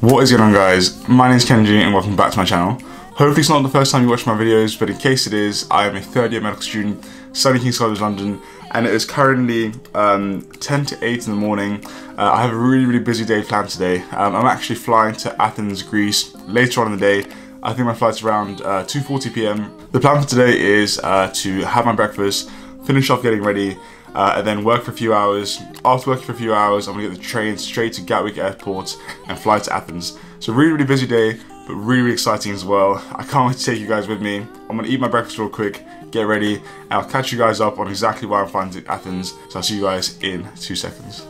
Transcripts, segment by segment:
What is going on guys? My name is Kenji and welcome back to my channel. Hopefully it's not the first time you watch my videos, but in case it is, I am a third year medical student studying King's College London and it is currently um, 10 to 8 in the morning. Uh, I have a really, really busy day planned today. Um, I'm actually flying to Athens, Greece later on in the day. I think my flight's around uh, 2.40pm. The plan for today is uh, to have my breakfast, finish off getting ready, uh, and then work for a few hours. After working for a few hours, I'm gonna get the train straight to Gatwick Airport and fly to Athens. So really, really busy day, but really, really exciting as well. I can't wait to take you guys with me. I'm gonna eat my breakfast real quick, get ready, and I'll catch you guys up on exactly why I'm flying to Athens. So I'll see you guys in two seconds.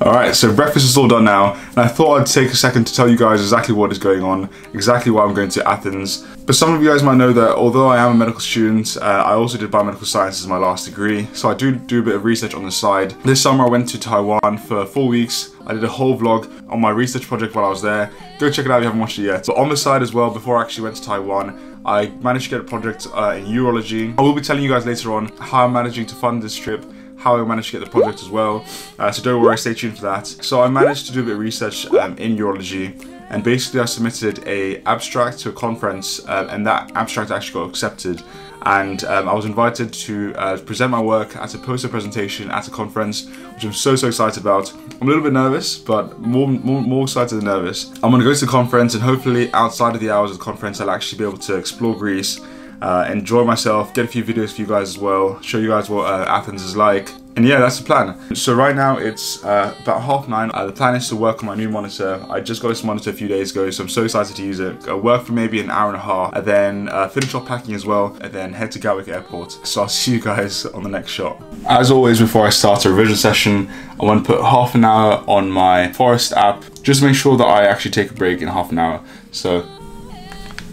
Alright, so breakfast is all done now, and I thought I'd take a second to tell you guys exactly what is going on, exactly why I'm going to Athens. But some of you guys might know that although I am a medical student, uh, I also did biomedical science as my last degree, so I do do a bit of research on the side. This summer I went to Taiwan for four weeks. I did a whole vlog on my research project while I was there. Go check it out if you haven't watched it yet. But on the side as well, before I actually went to Taiwan, I managed to get a project uh, in urology. I will be telling you guys later on how I'm managing to fund this trip how I managed to get the project as well. Uh, so don't worry, stay tuned for that. So I managed to do a bit of research um, in urology and basically I submitted a abstract to a conference uh, and that abstract actually got accepted and um, I was invited to uh, present my work at a poster presentation at a conference which I'm so so excited about. I'm a little bit nervous but more, more, more excited than nervous. I'm to go to the conference and hopefully outside of the hours of the conference I'll actually be able to explore Greece uh, enjoy myself, get a few videos for you guys as well, show you guys what uh, Athens is like. And yeah, that's the plan. So right now it's uh, about half nine. Uh, the plan is to work on my new monitor. I just got this monitor a few days ago, so I'm so excited to use it. I'll work for maybe an hour and a half, and then uh, finish off packing as well, and then head to Gatwick Airport. So I'll see you guys on the next shot. As always, before I start a revision session, I want to put half an hour on my Forest app, just to make sure that I actually take a break in half an hour. So,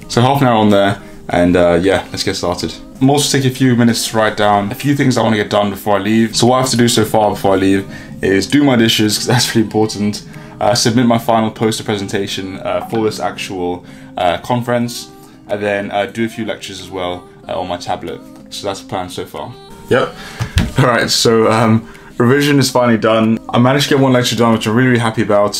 so half an hour on there, and uh, yeah, let's get started. I'm also taking a few minutes to write down a few things I want to get done before I leave. So what I have to do so far before I leave is do my dishes, because that's really important, uh, submit my final poster presentation uh, for this actual uh, conference, and then uh, do a few lectures as well uh, on my tablet. So that's the plan so far. Yep. All right, so um, revision is finally done. I managed to get one lecture done, which I'm really, really happy about.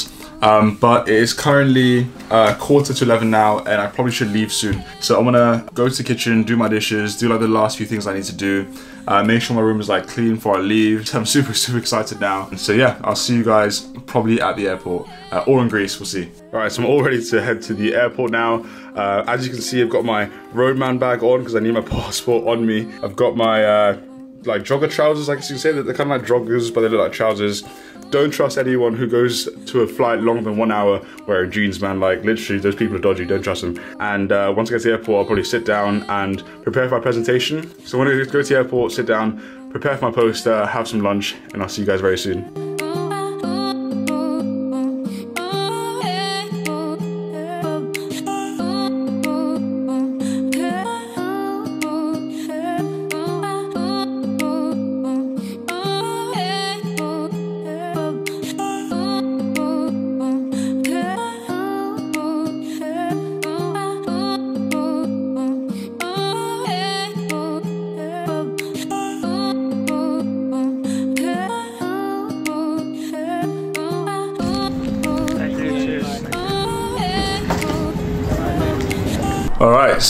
Um, but it is currently uh, quarter to 11 now and I probably should leave soon. So I'm gonna go to the kitchen, do my dishes, do like the last few things I need to do. Uh, make sure my room is like clean before I leave. I'm super, super excited now. And so yeah, I'll see you guys probably at the airport uh, or in Greece, we'll see. All right, so I'm all ready to head to the airport now. Uh, as you can see, I've got my roadman bag on because I need my passport on me. I've got my uh, like jogger trousers, I guess you can say that they're kind of like joggers, but they look like trousers. Don't trust anyone who goes to a flight longer than one hour wearing jeans, man. Like, literally, those people are dodgy. Don't trust them. And uh, once I get to the airport, I'll probably sit down and prepare for my presentation. So when I go to the airport, sit down, prepare for my poster, have some lunch, and I'll see you guys very soon.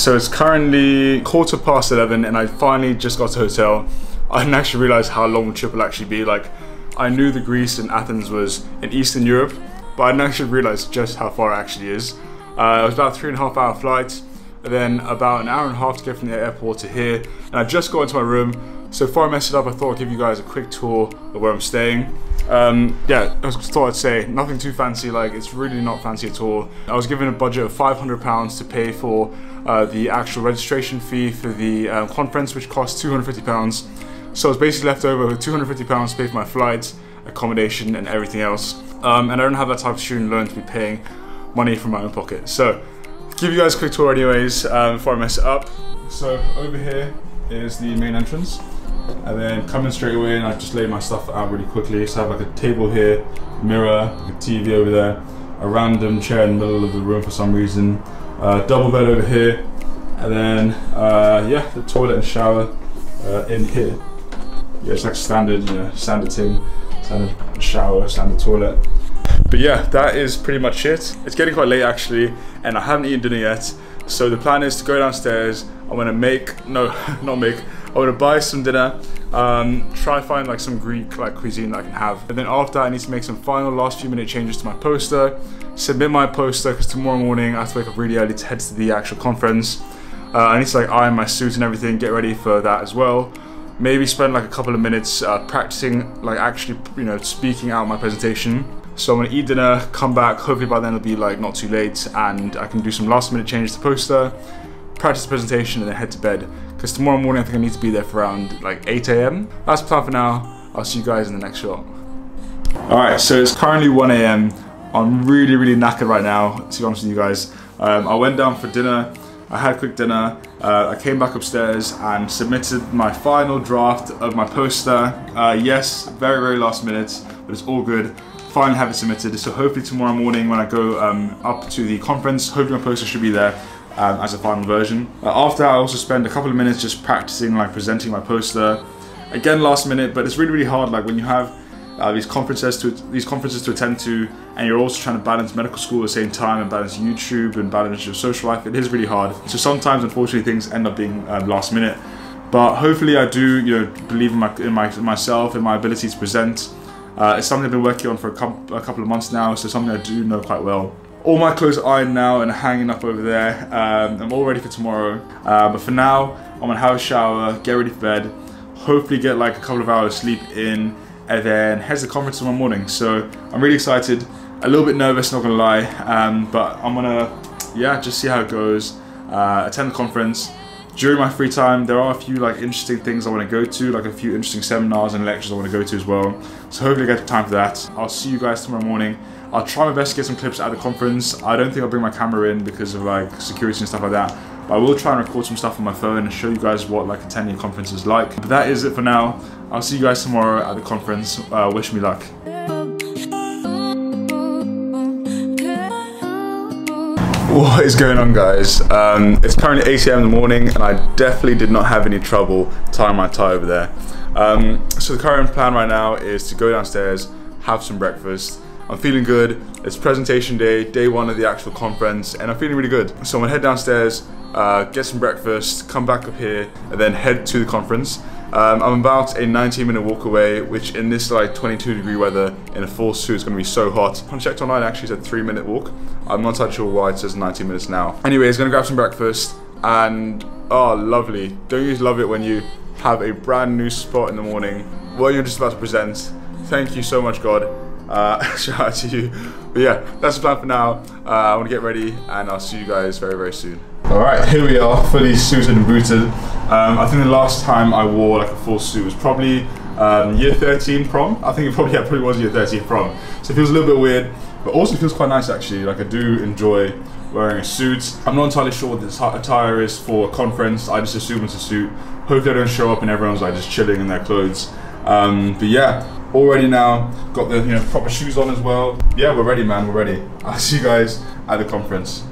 So it's currently quarter past 11 and I finally just got to hotel. I didn't actually realize how long the trip will actually be. Like, I knew the Greece and Athens was in Eastern Europe, but I didn't actually realize just how far it actually is. Uh, it was about three and a half hour flight, and then about an hour and a half to get from the airport to here. And I just got into my room. So before I mess it up, I thought I'd give you guys a quick tour of where I'm staying. Um, yeah, I thought I'd say nothing too fancy, like it's really not fancy at all. I was given a budget of £500 to pay for uh, the actual registration fee for the uh, conference, which cost £250. So I was basically left over with £250 to pay for my flights, accommodation, and everything else. Um, and I don't have that type of student loan to be paying money from my own pocket. So, give you guys a quick tour anyways, um, before I mess it up. So, over here is the main entrance. And then coming straight away and I just laid my stuff out really quickly. So I have like a table here, mirror, a TV over there, a random chair in the middle of the room for some reason, uh, double bed over here, and then uh, yeah, the toilet and shower uh, in here. Yeah, it's like standard, you know, standard thing, standard shower, standard toilet. but yeah, that is pretty much it. It's getting quite late actually, and I haven't eaten dinner yet. So the plan is to go downstairs. I'm gonna make, no, not make, I'm gonna buy some dinner, um, try find like some Greek like cuisine that I can have. And then after I need to make some final last few minute changes to my poster, submit my poster because tomorrow morning I have to wake up really early to head to the actual conference. Uh, I need to like iron my suit and everything, get ready for that as well. Maybe spend like a couple of minutes uh, practicing, like actually, you know, speaking out my presentation. So I'm gonna eat dinner, come back, hopefully by then it'll be like not too late and I can do some last minute changes to poster, practice the presentation and then head to bed. Because tomorrow morning I think I need to be there for around like 8 a.m. That's the plan for now. I'll see you guys in the next shot. Alright, so it's currently 1 a.m. I'm really, really knackered right now, to be honest with you guys. Um, I went down for dinner, I had a quick dinner, uh, I came back upstairs and submitted my final draft of my poster. Uh, yes, very, very last minute, but it's all good finally have it submitted. So hopefully tomorrow morning when I go um, up to the conference, hopefully my poster should be there um, as a final version. Uh, after I also spend a couple of minutes just practicing like presenting my poster. Again, last minute, but it's really, really hard. Like when you have uh, these conferences to these conferences to attend to, and you're also trying to balance medical school at the same time and balance YouTube and balance your social life. It is really hard. So sometimes, unfortunately, things end up being uh, last minute. But hopefully, I do you know believe in my in my in myself and my ability to present. Uh, it's something I've been working on for a a couple of months now, so something I do know quite well. All my clothes are ironed now and hanging up over there. Um, I'm all ready for tomorrow. Uh, but for now, I'm gonna have a shower, get ready for bed, hopefully get like a couple of hours sleep in, and then head to the conference tomorrow morning. So I'm really excited, a little bit nervous, not gonna lie, um, but I'm gonna, yeah, just see how it goes. Uh, attend the conference, during my free time, there are a few like interesting things I want to go to, like a few interesting seminars and lectures I want to go to as well. So hopefully I get time for that. I'll see you guys tomorrow morning. I'll try my best to get some clips at the conference. I don't think I'll bring my camera in because of like security and stuff like that. But I will try and record some stuff on my phone and show you guys what like attending a conference is like. But that is it for now. I'll see you guys tomorrow at the conference. Uh, wish me luck. What is going on guys? Um, it's currently 8 a.m. in the morning and I definitely did not have any trouble tying my tie over there. Um, so the current plan right now is to go downstairs, have some breakfast. I'm feeling good. It's presentation day, day one of the actual conference, and I'm feeling really good. So I'm gonna head downstairs, uh, get some breakfast, come back up here, and then head to the conference. Um, I'm about a 19 minute walk away, which in this like 22 degree weather in a full suit is to be so hot. I checked online, actually said three minute walk. I'm not entirely sure why it says 19 minutes now. Anyways, gonna grab some breakfast and oh, lovely. Don't you love it when you have a brand new spot in the morning when you're just about to present? Thank you so much, God. Uh, shout out to you. But yeah, that's the plan for now. Uh, I want to get ready and I'll see you guys very, very soon. All right, here we are, fully suited and booted. Um, I think the last time I wore like a full suit was probably um, year 13 prom. I think it probably, yeah, probably was year 13 prom. So it feels a little bit weird, but also feels quite nice actually. Like I do enjoy wearing a suit. I'm not entirely sure what this attire is for a conference. I just assume it's a suit. Hopefully I don't show up and everyone's like just chilling in their clothes. Um, but yeah, all ready now. Got the you know proper shoes on as well. Yeah, we're ready, man. We're ready. I'll see you guys at the conference.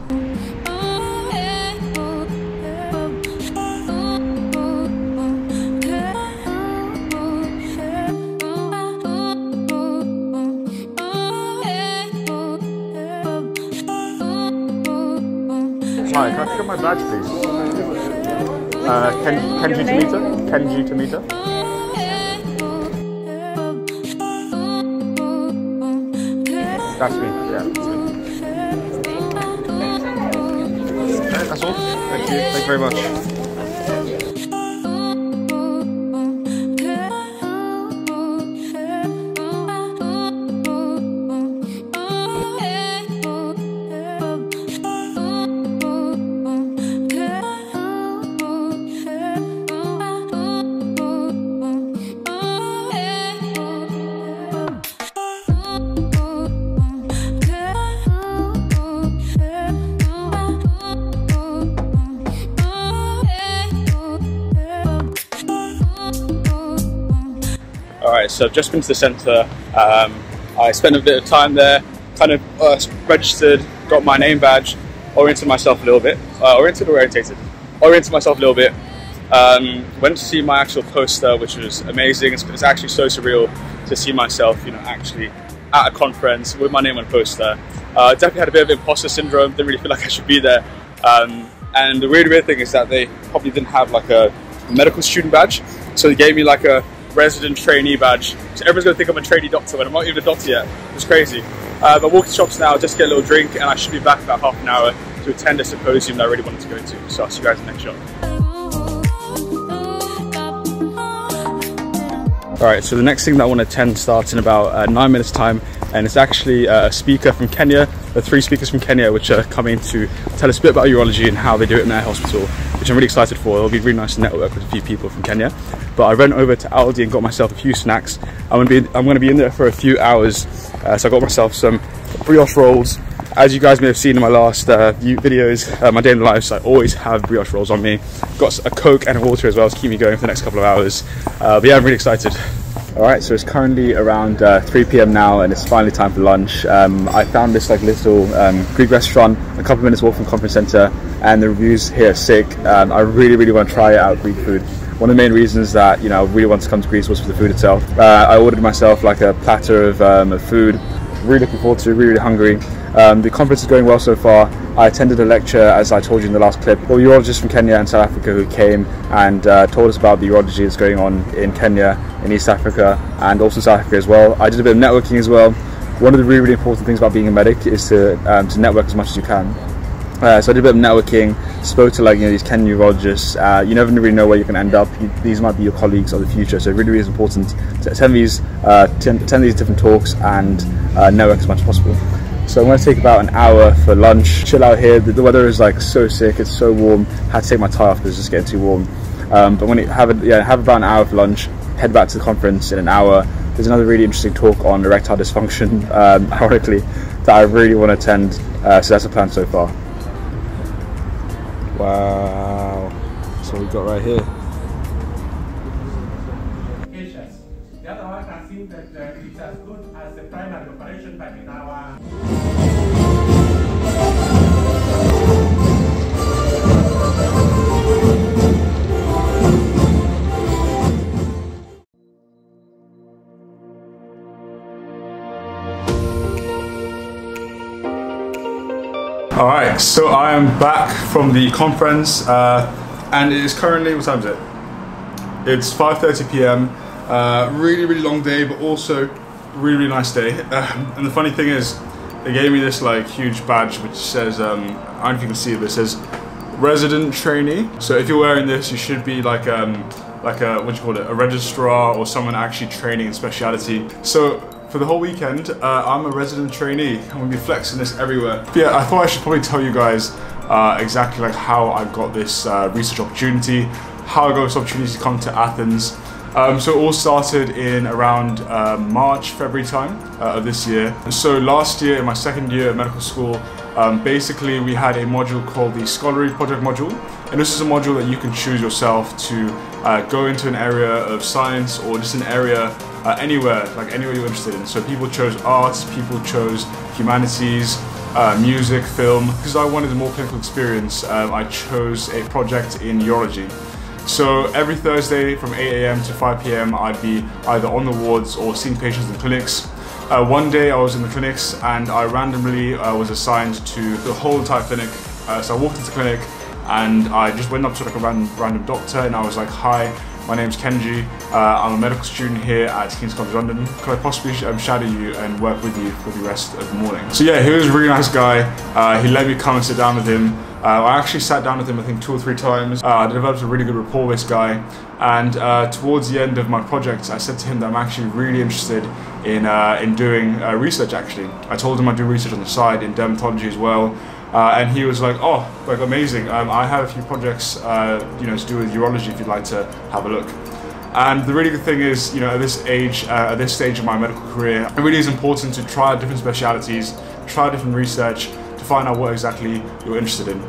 Hi, can I pick up my badge, please? Uh, Ken, Kenji Tomita? Kenji Tomita? That's me, yeah. That's, all. Thank you. Thank you very much. So I've just been to the centre. Um, I spent a bit of time there, kind of uh, registered, got my name badge, oriented myself a little bit. Uh, oriented or orientated? Oriented myself a little bit. Um, went to see my actual poster, which was amazing. It's, it's actually so surreal to see myself, you know, actually at a conference with my name on a poster. Uh, definitely had a bit of imposter syndrome, didn't really feel like I should be there. Um, and the weird, weird thing is that they probably didn't have like a medical student badge. So they gave me like a resident trainee badge. So everyone's gonna think I'm a trainee doctor when I'm not even a doctor yet. It's crazy. Uh, but walking shops now, just get a little drink and I should be back about half an hour to attend a symposium that I really wanted to go to. So I'll see you guys in the next shop. Alright, so the next thing that I want to attend starts in about uh, nine minutes time and it's actually uh, a speaker from Kenya, the three speakers from Kenya which are coming to tell us a bit about urology and how they do it in their hospital, which I'm really excited for. It'll be really nice to network with a few people from Kenya. But I ran over to Aldi and got myself a few snacks. I'm to be, I'm to be in there for a few hours, uh, so I got myself some brioche rolls. As you guys may have seen in my last uh, videos, uh, my day in the life, so I always have brioche rolls on me. Got a Coke and a water as well to keep me going for the next couple of hours. Uh, but yeah, I'm really excited. Alright, so it's currently around uh, 3 p.m. now and it's finally time for lunch. Um, I found this like little um, Greek restaurant a couple of minutes walk from conference center and the reviews here are sick. Um, I really, really want to try out Greek food. One of the main reasons that you know I really wanted to come to Greece was for the food itself. Uh, I ordered myself like a platter of, um, of food. Really looking forward to really, really hungry. Um, the conference is going well so far. I attended a lecture, as I told you in the last clip, for urologists from Kenya and South Africa who came and uh, told us about the urology that's going on in Kenya, in East Africa, and also South Africa as well. I did a bit of networking as well. One of the really, really important things about being a medic is to, um, to network as much as you can. Uh, so I did a bit of networking, spoke to like you know these Kenyan urologists. Uh, you never really know where you're going to end up. You, these might be your colleagues of the future. So it really, really is important to attend these, uh, to attend these different talks and uh, network as much as possible. So I'm going to take about an hour for lunch, chill out here. The, the weather is like so sick, it's so warm. I had to take my tie off because it's just getting too warm. Um, but when you have a, yeah, have about an hour for lunch, head back to the conference in an hour. There's another really interesting talk on erectile dysfunction, um, ironically, that I really want to attend. Uh, so that's the plan so far. Wow, that's what we've got right here. All right, so I am back from the conference, uh, and it is currently what time is it? It's 5:30 p.m. Uh, really, really long day, but also really, really nice day. Uh, and the funny thing is, they gave me this like huge badge which says, um, I don't know if you can see it, but it says resident trainee. So if you're wearing this, you should be like um, like a what do you call it, a registrar or someone actually training in speciality. So for the whole weekend, uh, I'm a resident trainee. I'm gonna be flexing this everywhere. But yeah, I thought I should probably tell you guys uh, exactly like how I got this uh, research opportunity, how I got this opportunity to come to Athens. Um, so it all started in around uh, March, February time uh, of this year. So last year, in my second year at medical school, um, basically we had a module called the Scholarly Project module. And this is a module that you can choose yourself to uh, go into an area of science or just an area uh, anywhere, like anywhere you're interested in. So people chose arts, people chose humanities, uh, music, film. Because I wanted a more clinical experience, um, I chose a project in urology. So every Thursday from 8 a.m. to 5 p.m. I'd be either on the wards or seeing patients in clinics. Uh, one day I was in the clinics and I randomly uh, was assigned to the whole entire clinic. Uh, so I walked into the clinic and I just went up to like a random, random doctor and I was like, hi, my name's Kenji. Uh, I'm a medical student here at King's College London. Could I possibly um, shadow you and work with you for the rest of the morning? So yeah, he was a really nice guy. Uh, he let me come and sit down with him. Uh, I actually sat down with him, I think, two or three times. Uh, I developed a really good rapport with this guy. And uh, towards the end of my project, I said to him that I'm actually really interested in, uh, in doing uh, research, actually. I told him I do research on the side in dermatology as well. Uh, and he was like, oh, like amazing. Um, I have a few projects, you know, to do with urology if you'd like to have a look. And the really good thing is, you know, at this age, uh, at this stage of my medical career, it really is important to try different specialities, try different research to find out what exactly you're interested in.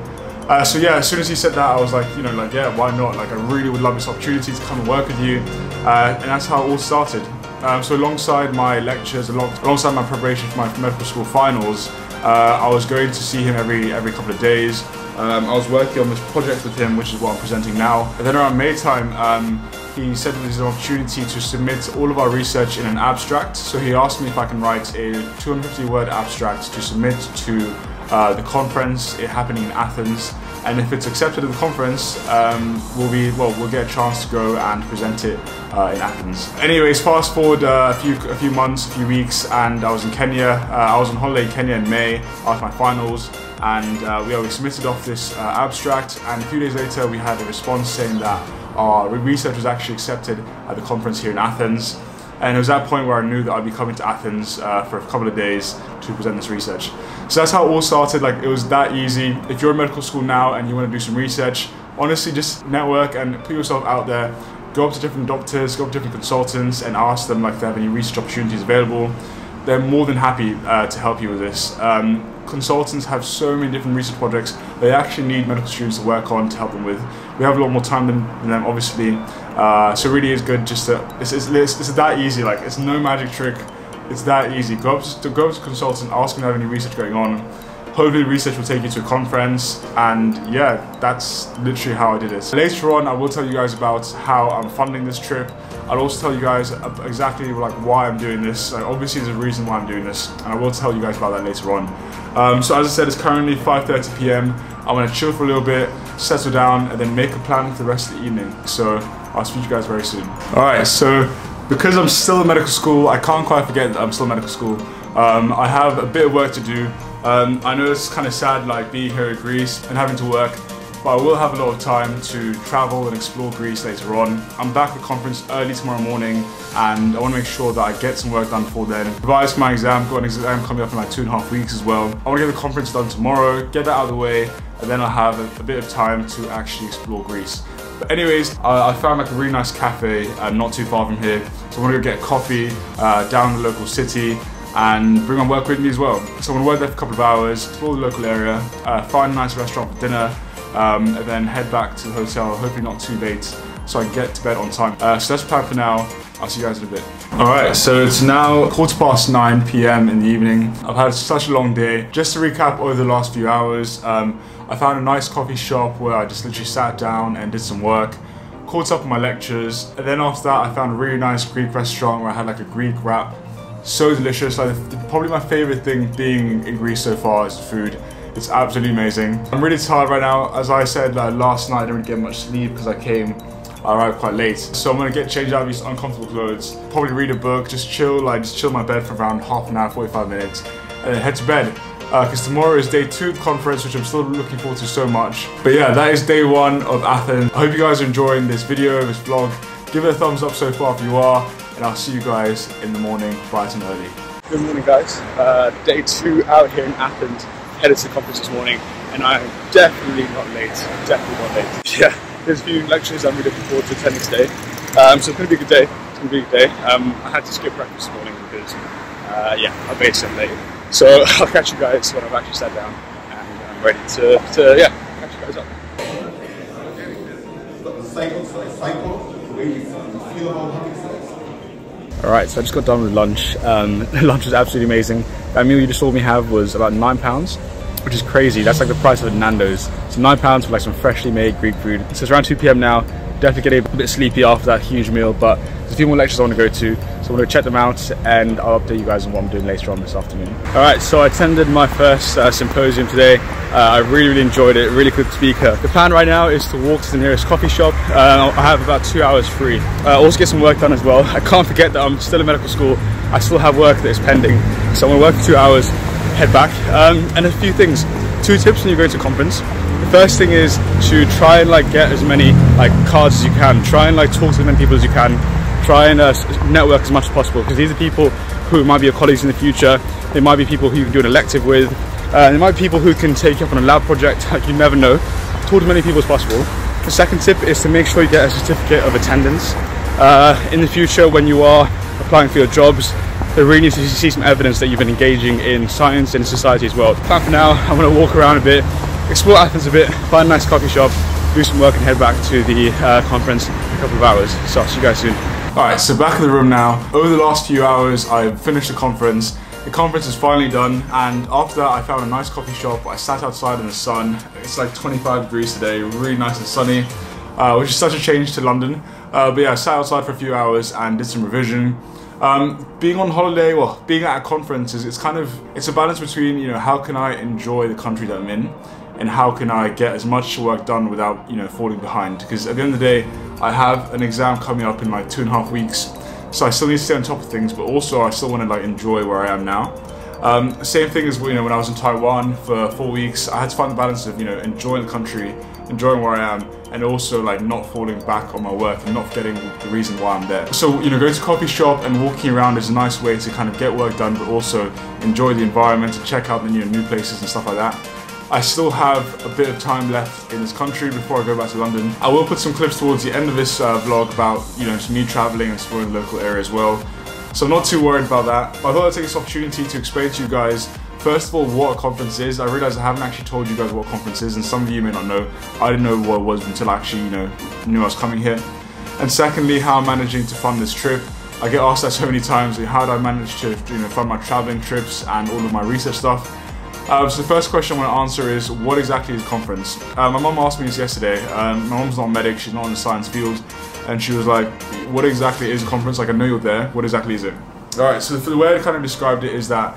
Uh, so yeah, as soon as he said that, I was like, you know, like yeah, why not? Like I really would love this opportunity to come and work with you, uh, and that's how it all started. Um, so alongside my lectures, along, alongside my preparation for my medical school finals, Uh, I was going to see him every every couple of days. Um, I was working on this project with him, which is what I'm presenting now. And then around May time, um, he said there's an opportunity to submit all of our research in an abstract. So he asked me if I can write a 250 word abstract to submit to uh, the conference happening in Athens. And if it's accepted at the conference, um, we'll be well, we'll get a chance to go and present it uh, in Athens. Anyways, fast forward uh, a few a few months, a few weeks, and I was in Kenya. Uh, I was on holiday in Kenya in May after my finals, and uh, we, we submitted off this uh, abstract. And a few days later, we had a response saying that our research was actually accepted at the conference here in Athens. And it was that point where I knew that I'd be coming to Athens uh, for a couple of days to present this research. So that's how it all started. Like it was that easy. If you're in medical school now and you want to do some research, honestly, just network and put yourself out there. Go up to different doctors, go up to different consultants, and ask them like if they have any research opportunities available. They're more than happy uh, to help you with this. Um, consultants have so many different research projects they actually need medical students to work on to help them with. We have a lot more time than, than them, obviously. Uh, so really it's good just to, it's, it's, it's, it's that easy, like it's no magic trick. It's that easy. Go up to, go up to consultant, ask them they have any research going on. Hopefully research will take you to a conference and yeah, that's literally how I did it. Later on, I will tell you guys about how I'm funding this trip. I'll also tell you guys exactly like why I'm doing this. So obviously there's a reason why I'm doing this and I will tell you guys about that later on. Um, so as I said, it's currently 5.30 p.m. I'm gonna chill for a little bit, settle down and then make a plan for the rest of the evening. So I'll speak to you guys very soon. All right, so because I'm still in medical school, I can't quite forget that I'm still in medical school. Um, I have a bit of work to do. Um, I know it's kind of sad like being here in Greece and having to work, but I will have a lot of time to travel and explore Greece later on. I'm back at conference early tomorrow morning and I want to make sure that I get some work done before then. Revise my exam, got an exam coming up in like two and a half weeks as well. I want to get the conference done tomorrow, get that out of the way, and then I'll have a, a bit of time to actually explore Greece. But anyways, I, found like a really nice cafe uh, not too far from here. So I want to go get a coffee uh, down the local city and bring my work with me as well. So I'm gonna work there for a couple of hours, explore the local area, uh, find a nice restaurant for dinner, um, and then head back to the hotel, hopefully not too late, so I can get to bed on time. Uh, so that's the plan for now. I'll see you guys in a bit. Alright, so it's now quarter past 9 p.m. in the evening. I've had such a long day. Just to recap over the last few hours, um, I found a nice coffee shop where I just literally sat down and did some work caught up on my lectures, and then after that I found a really nice Greek restaurant where I had like a Greek wrap so delicious. Like probably my favorite thing being in Greece so far is the food. It's absolutely amazing. I'm really tired right now. As I said like, last night, I didn't get much sleep because I came, I arrived quite late. So I'm gonna get changed out of these uncomfortable clothes, probably read a book, just chill, like just chill in my bed for around half an hour, 45 minutes, and then head to bed. Because uh, tomorrow is day two of conference, which I'm still looking forward to so much. But yeah, that is day one of Athens. I hope you guys are enjoying this video, this vlog. Give it a thumbs up so far if you are and I'll see you guys in the morning bright and early. Good morning guys, uh, day two out here in Athens, headed to the conference this morning and I am definitely not late, definitely not late. Yeah, there's a few lectures I'm really looking forward to attending today, um, so it's going to be a good day, it's going to be a good day. Um, I had to skip breakfast this morning because, uh, yeah, I made some late. So I'll catch you guys when I've actually sat down and I'm ready to, to yeah, catch you guys up. About Alright, so I just got done with lunch. Um, lunch was absolutely amazing. That meal you just saw me have was about nine pounds, which is crazy. That's like the price of a Nando's. So nine pounds for like some freshly made Greek food. So it's around 2 p.m. now. Definitely getting a bit sleepy after that huge meal, but there's a few more lectures I want to go to. So I'm going to check them out and I'll update you guys on what I'm doing later on this afternoon. Alright, so I attended my first uh, symposium today. Uh, I really, really enjoyed it. Really good speaker. The plan right now is to walk to the nearest coffee shop. Uh, I have about two hours free. Uh, also get some work done as well. I can't forget that I'm still in medical school. I still have work that is pending. So I'm going to work for two hours, head back. Um, and a few things. Two tips when you go to conference. The first thing is to try and like get as many like cards as you can. Try and like talk to as many people as you can. Try and uh, network as much as possible because these are people who might be your colleagues in the future. They might be people who you can do an elective with. Uh, might be people who can take you up on a lab project. Like you never know. Talk to as many people as possible. The second tip is to make sure you get a certificate of attendance. Uh, in the future, when you are applying for your jobs, they really need to see some evidence that you've been engaging in science and society as well. Plan for now, I'm going to walk around a bit, explore Athens a bit, find a nice coffee shop, do some work and head back to the uh, conference in a couple of hours. So I'll see you guys soon. Alright, so back in the room now. Over the last few hours, I've finished the conference the conference is finally done, and after that, I found a nice coffee shop. I sat outside in the sun. It's like 25 degrees today, really nice and sunny, uh, which is such a change to London. Uh, but yeah, I sat outside for a few hours and did some revision. Um, being on holiday, well, being at a conference is it's kind of it's a balance between you know how can I enjoy the country that I'm in, and how can I get as much work done without you know falling behind. Because at the end of the day, I have an exam coming up in like two and a half weeks, so I still need to stay on top of things, but also I still want to like enjoy where I am now. Um, same thing as you know when I was in Taiwan for four weeks, I had to find the balance of you know enjoying the country, enjoying where I am, and also like not falling back on my work and not forgetting the reason why I'm there. So you know going to coffee shop and walking around is a nice way to kind of get work done, but also enjoy the environment and check out the new, new places and stuff like that. I still have a bit of time left in this country before I go back to London. I will put some clips towards the end of this uh, vlog about you know me traveling and exploring the local area as well. So I'm not too worried about that. But I thought I'd take this opportunity to explain to you guys First of all, what a conference is. I realize I haven't actually told you guys what a conference is, and some of you may not know. I didn't know what it was until I actually, you know, knew I was coming here. And secondly, how I'm managing to fund this trip. I get asked that so many times. How do I manage to, you know, fund my traveling trips and all of my research stuff? Uh, so the first question I want to answer is, what exactly is conference? Uh, my mom asked me this yesterday. Um, my mom's not a medic, she's not in the science field, and she was like, what exactly is a conference? Like, I know you're there, what exactly is it? Alright, so the way I kind of described it is that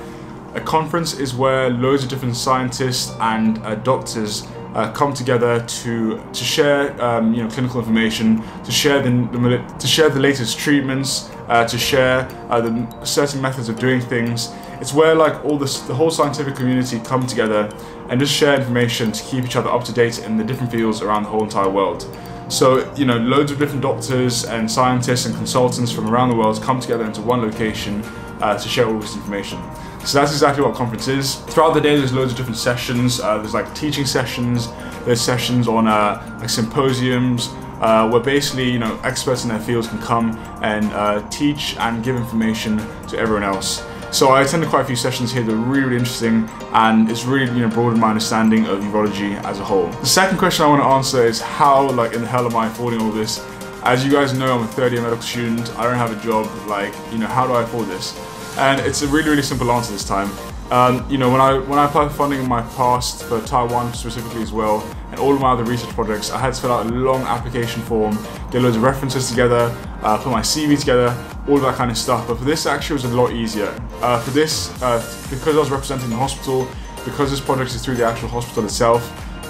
a conference is where loads of different scientists and uh, doctors uh, come together to to share um, you know clinical information, to share the, the to share the latest treatments, uh, to share uh, the certain methods of doing things. It's where like all this the whole scientific community come together and just share information to keep each other up to date in the different fields around the whole entire world. So, you know, loads of different doctors and scientists and consultants from around the world come together into one location uh, to share all this information. So that's exactly what a conference is. Throughout the day, there's loads of different sessions. Uh, there's like teaching sessions. There's sessions on uh, like symposiums uh, where basically you know experts in their fields can come and uh, teach and give information to everyone else. So I attended quite a few sessions here that are really, really interesting and it's really you know broadened my understanding of urology as a whole. The second question I want to answer is how like in the hell am I affording all this? As you guys know, I'm a third year medical student. I don't have a job. Like, you know, how do I afford this? And it's a really, really simple answer this time. Um, you know, when I when I applied for funding in my past for Taiwan specifically as well, and all of my other research projects, I had to fill out a long application form, get loads of references together, uh, put my CV together, all of that kind of stuff. But for this, actually, was a lot easier. Uh, for this, uh, because I was representing the hospital, because this project is through the actual hospital itself,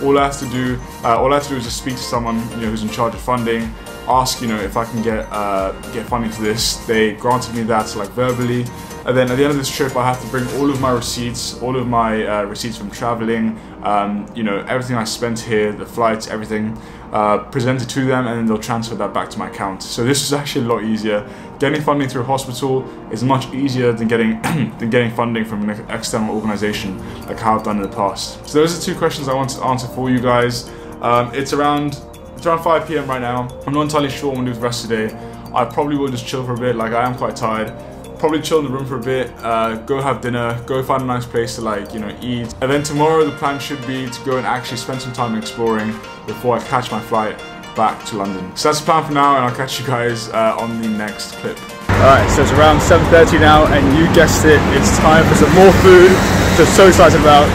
all I have to do, uh, all I have to do is just speak to someone you know who's in charge of funding, ask you know if I can get uh, get funding for this. They granted me that like verbally, and then at the end of this trip, I have to bring all of my receipts, all of my uh, receipts from traveling, um, you know, everything I spent here, the flights, everything, uh, presented to them, and then they'll transfer that back to my account. So this is actually a lot easier. Getting funding through a hospital is much easier than getting than getting funding from an external organization, like how I've done in the past. So those are two questions I want to answer for you guys. Um, it's around it's around 5 p.m. right now. I'm not entirely sure what I'm gonna do the rest of the day. I probably will just chill for a bit. Like I am quite tired probably chill in the room for a bit, uh, go have dinner, go find a nice place to like, you know, eat. And then tomorrow the plan should be to go and actually spend some time exploring before I catch my flight back to London. So that's the plan for now and I'll catch you guys uh, on the next clip. Alright, so it's around 7.30 now and you guessed it, it's time for some more food, I'm so excited about.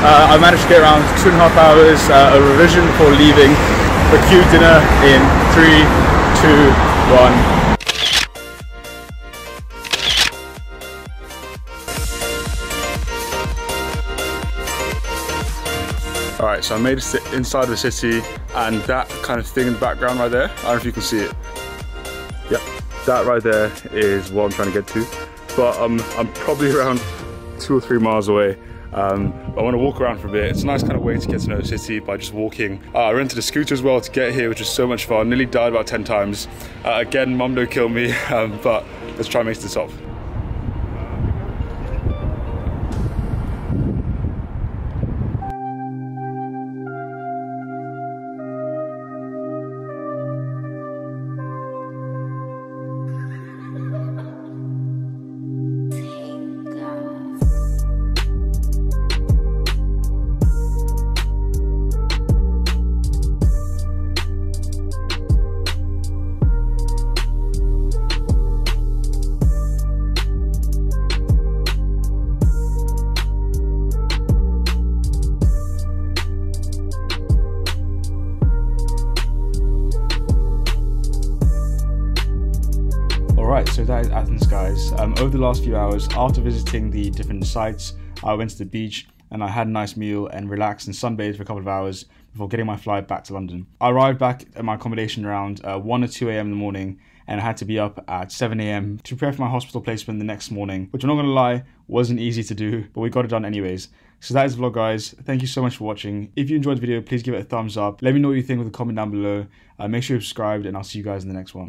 Uh, I managed to get around two and a half hours uh, revision before leaving for Q dinner in three, two, one. Alright, so I made it inside of the city and that kind of thing in the background right there, I don't know if you can see it. Yep, that right there is what I'm trying to get to. But um, I'm probably around two or three miles away. Um, I want to walk around for a bit. It's a nice kind of way to get to know the city by just walking. Uh, I rented a scooter as well to get here, which is so much fun. Nearly died about 10 times. Uh, again, mum don't kill me, um, but let's try and make this up. Alright, over the last few hours, after visiting the different sites, I went to the beach and I had a nice meal and relaxed and sunbathed for a couple of hours before getting my flight back to London. I arrived back at my accommodation around uh, 1 or 2 a.m. in the morning and I had to be up at 7 a.m. to prepare for my hospital placement the next morning, which I'm not gonna lie, wasn't easy to do, but we got it done anyways. So that is the vlog guys, thank you so much for watching. If you enjoyed the video, please give it a thumbs up. Let me know what you think with a comment down below. Uh, make sure you're subscribed and I'll see you guys in the next one.